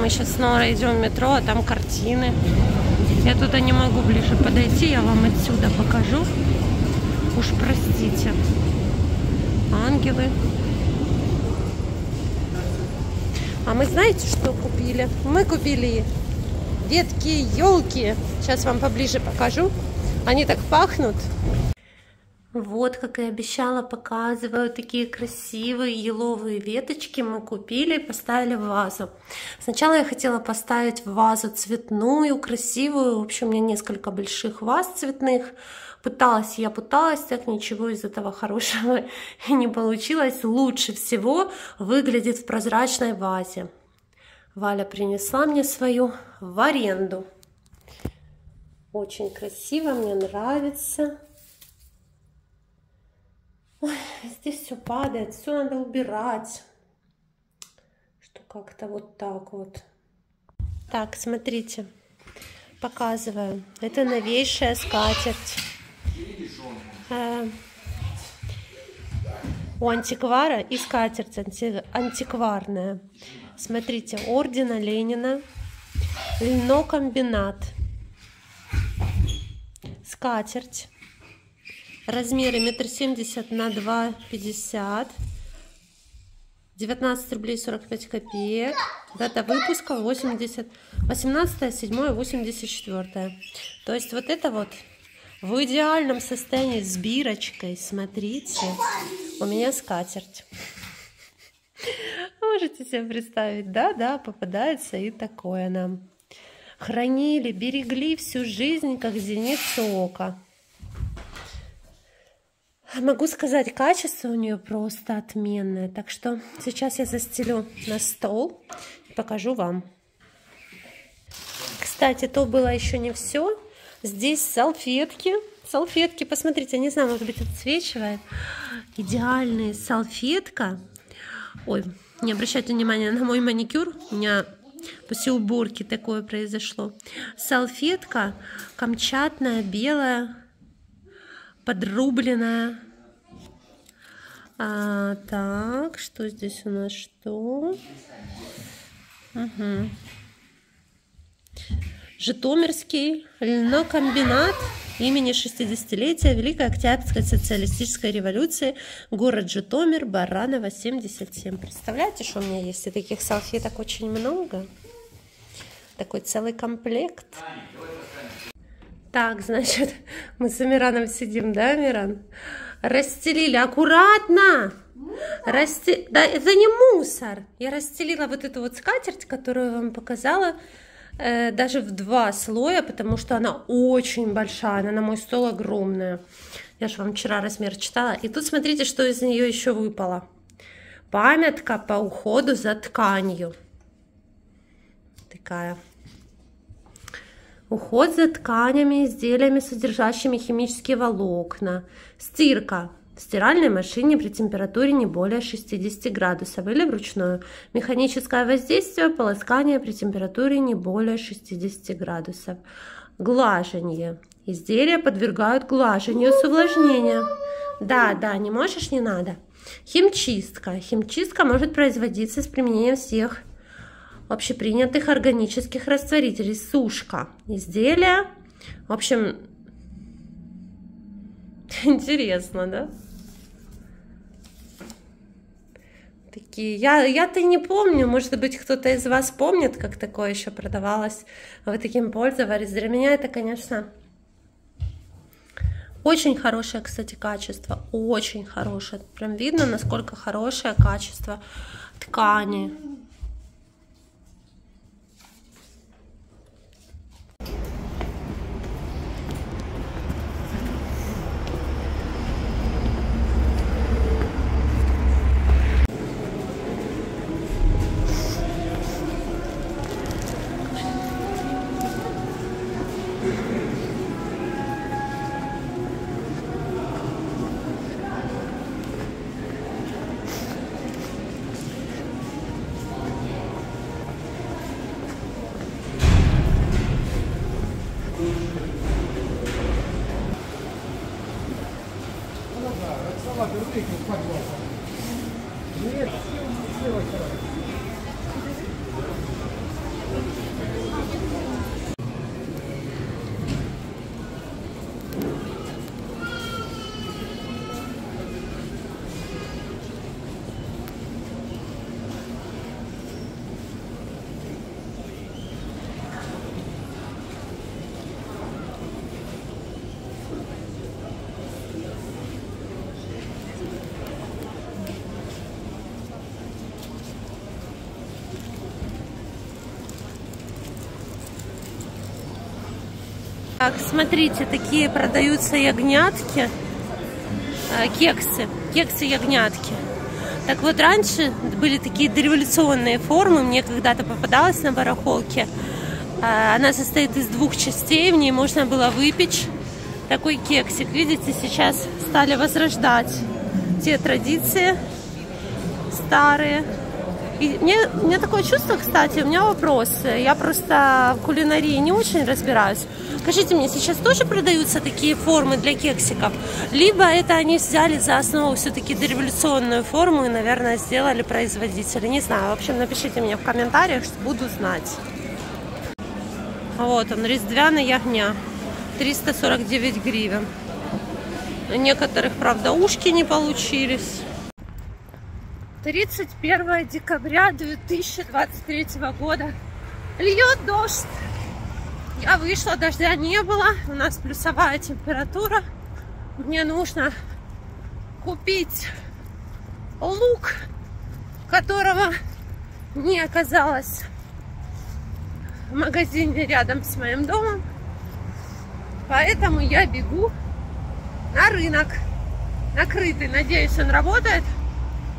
Мы сейчас снова идем в метро, а там картины. Я туда не могу ближе подойти, я вам отсюда покажу. Уж простите. Ангелы. А мы знаете, что купили? Мы купили ветки елки. Сейчас вам поближе покажу. Они так пахнут. Вот, как и обещала, показываю такие красивые еловые веточки мы купили и поставили в вазу. Сначала я хотела поставить в вазу цветную, красивую. В общем, у меня несколько больших ваз цветных. Пыталась я, пыталась, так ничего из этого хорошего и не получилось. Лучше всего выглядит в прозрачной вазе. Валя принесла мне свою в аренду. Очень красиво, мне нравится. Ой, здесь все падает, все надо убирать. Что как-то вот так вот. Так, смотрите, показываю. Это новейшая скатерть. Э, у антиквара и скатерть анти, антикварная. Смотрите, ордена Ленина, льнокомбинат, скатерть Размеры метр семьдесят на два пятьдесят. 19 рублей 45 копеек. Дата выпуска 80, 18 7 84. То есть вот это вот в идеальном состоянии с бирочкой. Смотрите, у меня скатерть. Можете себе представить, да, да, попадается и такое нам. Хранили, берегли всю жизнь, как зеницу ока. Могу сказать, качество у нее просто отменное. Так что сейчас я застелю на стол и покажу вам. Кстати, то было еще не все. Здесь салфетки. Салфетки, посмотрите, не знаю, может быть, отсвечивает. Идеальная салфетка. Ой, не обращайте внимания на мой маникюр. У меня после уборки такое произошло. Салфетка камчатная, белая подрубленная. А, так, что здесь у нас что? Угу. Житомирский льнокомбинат имени 60-летия Великой Октябрьской социалистической революции, город Житомир, Баранова, 77. Представляете, что у меня есть и таких салфеток очень много? Такой целый комплект. Так, значит, мы с Амираном сидим, да, Амиран? Расстелили аккуратно. Расте... Да, это не мусор. Я расстелила вот эту вот скатерть, которую я вам показала, э, даже в два слоя, потому что она очень большая, она на мой стол огромная. Я же вам вчера размер читала. И тут смотрите, что из нее еще выпало. Памятка по уходу за тканью. Такая. Уход за тканями, изделиями, содержащими химические волокна. Стирка в стиральной машине при температуре не более 60 градусов или вручную. Механическое воздействие, полоскание при температуре не более 60 градусов. Глажение. Изделия подвергают глажению с увлажнением. Да, да, не можешь, не надо. Химчистка. Химчистка может производиться с применением всех общепринятых органических растворителей. Сушка изделия. В общем, интересно, да? Такие. Я, я-то не помню, может быть, кто-то из вас помнит, как такое еще продавалось. Вы таким пользовались. Для меня это, конечно, очень хорошее, кстати, качество. Очень хорошее. Прям видно, насколько хорошее качество ткани. Thank you. Так, смотрите, такие продаются ягнятки, э, кексы, кексы-ягнятки. Так вот, раньше были такие дореволюционные формы, мне когда-то попадалась на барахолке. Э, она состоит из двух частей, в ней можно было выпечь такой кексик. Видите, сейчас стали возрождать те традиции старые. И мне, мне такое чувство, кстати, у меня вопрос. Я просто в кулинарии не очень разбираюсь. Скажите мне, сейчас тоже продаются такие формы для кексиков? Либо это они взяли за основу все-таки дореволюционную форму и, наверное, сделали производители. Не знаю. В общем, напишите мне в комментариях, что буду знать. Вот он, рездвяный ягня. 349 гривен. Некоторых, правда, ушки не получились. 31 декабря 2023 года. Льет дождь. Я вышла, дождя не было. У нас плюсовая температура. Мне нужно купить лук, которого не оказалось в магазине рядом с моим домом. Поэтому я бегу на рынок. Накрытый. Надеюсь, он работает.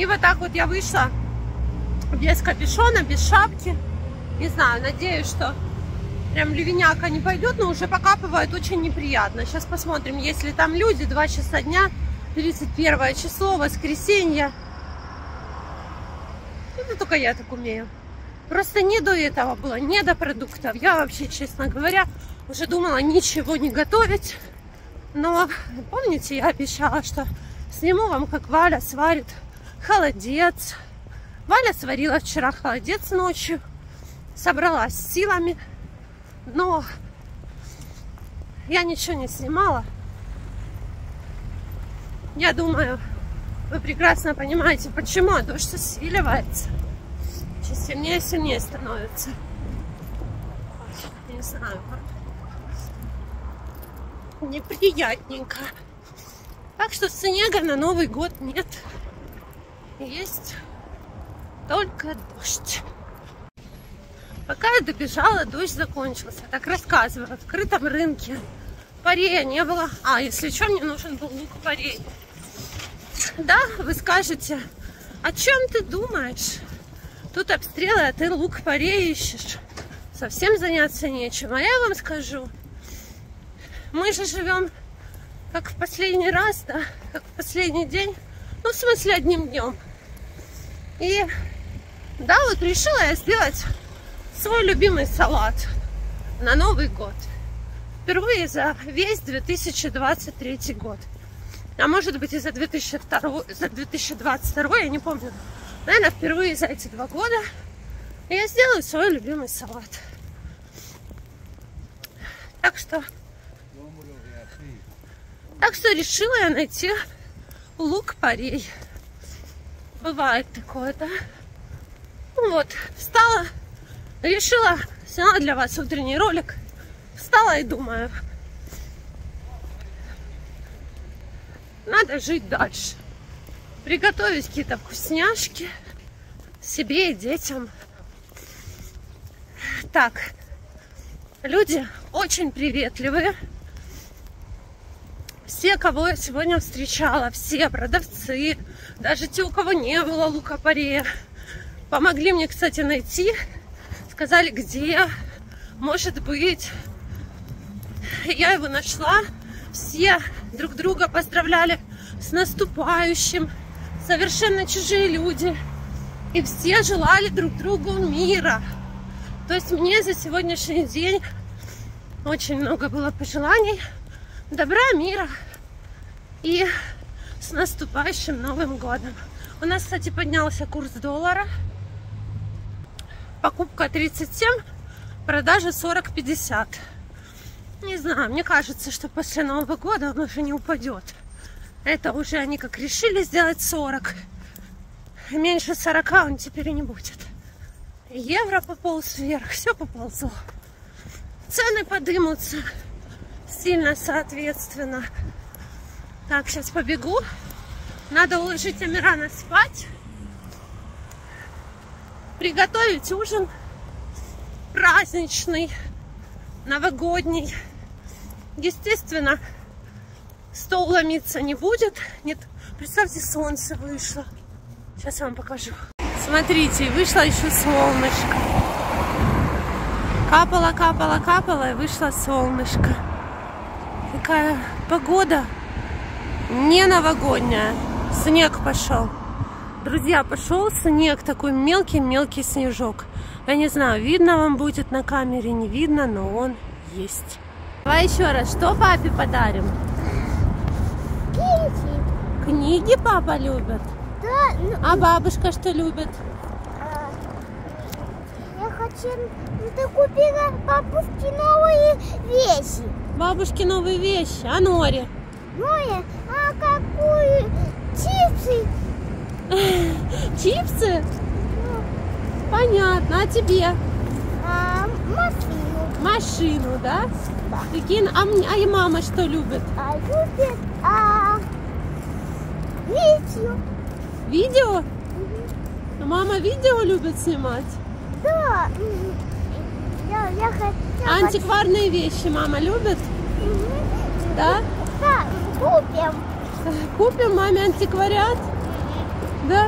И вот так вот я вышла без капюшона, без шапки. Не знаю, надеюсь, что прям ливеняка не пойдет, но уже покапывает очень неприятно. Сейчас посмотрим, есть ли там люди. Два часа дня, 31 число, воскресенье. Это только я так умею. Просто не до этого было, не до продуктов. Я вообще, честно говоря, уже думала ничего не готовить. Но помните, я обещала, что сниму вам, как Валя сварит холодец. Валя сварила вчера холодец ночью. Собралась силами. Но я ничего не снимала. Я думаю, вы прекрасно понимаете, почему дождь усиливается. Очень сильнее и сильнее становится. Не знаю. Неприятненько. Так что снега на Новый год нет есть только дождь. Пока я добежала, дождь закончился. Так рассказываю, в открытом рынке. Парея не было. А, если что, мне нужен был лук парей. Да, вы скажете, о чем ты думаешь? Тут обстрелы, а ты лук парей ищешь. Совсем заняться нечем. А я вам скажу, мы же живем как в последний раз, да, как в последний день. Ну, в смысле, одним днем. И да, вот решила я сделать свой любимый салат на Новый год. Впервые за весь 2023 год. А может быть и за 2002, за 2022, я не помню. Наверное, впервые за эти два года я сделаю свой любимый салат. Так что... Так что решила я найти лук-порей. Бывает такое, да? Ну вот, встала, решила, сняла для вас утренний ролик. Встала и думаю, надо жить дальше. Приготовить какие-то вкусняшки себе и детям. Так, люди очень приветливые. Все, кого я сегодня встречала, все продавцы, даже те, у кого не было лука-порея, помогли мне, кстати, найти. Сказали, где, может быть. Я его нашла. Все друг друга поздравляли с наступающим. Совершенно чужие люди. И все желали друг другу мира. То есть мне за сегодняшний день очень много было пожеланий добра, мира и с наступающим Новым годом. У нас, кстати, поднялся курс доллара. Покупка 37, продажа 40-50. Не знаю, мне кажется, что после Нового года он уже не упадет. Это уже они как решили сделать 40. Меньше 40 он теперь и не будет. Евро пополз вверх, все поползло. Цены подымутся сильно соответственно. Так, сейчас побегу. Надо уложить Амирана спать. Приготовить ужин праздничный, новогодний. естественно, стол ломиться не будет. Нет, представьте, солнце вышло. Сейчас я вам покажу. Смотрите, вышло еще солнышко. Капало, капало, капало, и вышло солнышко. Такая погода не новогодняя. Снег пошел. Друзья, пошел снег, такой мелкий-мелкий снежок. Я не знаю, видно вам будет на камере, не видно, но он есть. Давай еще раз, что папе подарим? Киси. Книги папа любит. Да, ну, А бабушка что любит? а, я хочу... ну, Ты купила бабушке новые вещи. Бабушки новые вещи. А Норе? Ноя, а какую? Чипсы. Чипсы? Понятно. А тебе? а, машину. Машину, да? Да. Прикинь, а, а и мама что любит? А любит... А, видео. Видео? А Мама видео любит снимать? Да. Я, я. А антикварные вещи мама любит? Мгм. Да? Да, купим. Купим маме антиквариат? Да?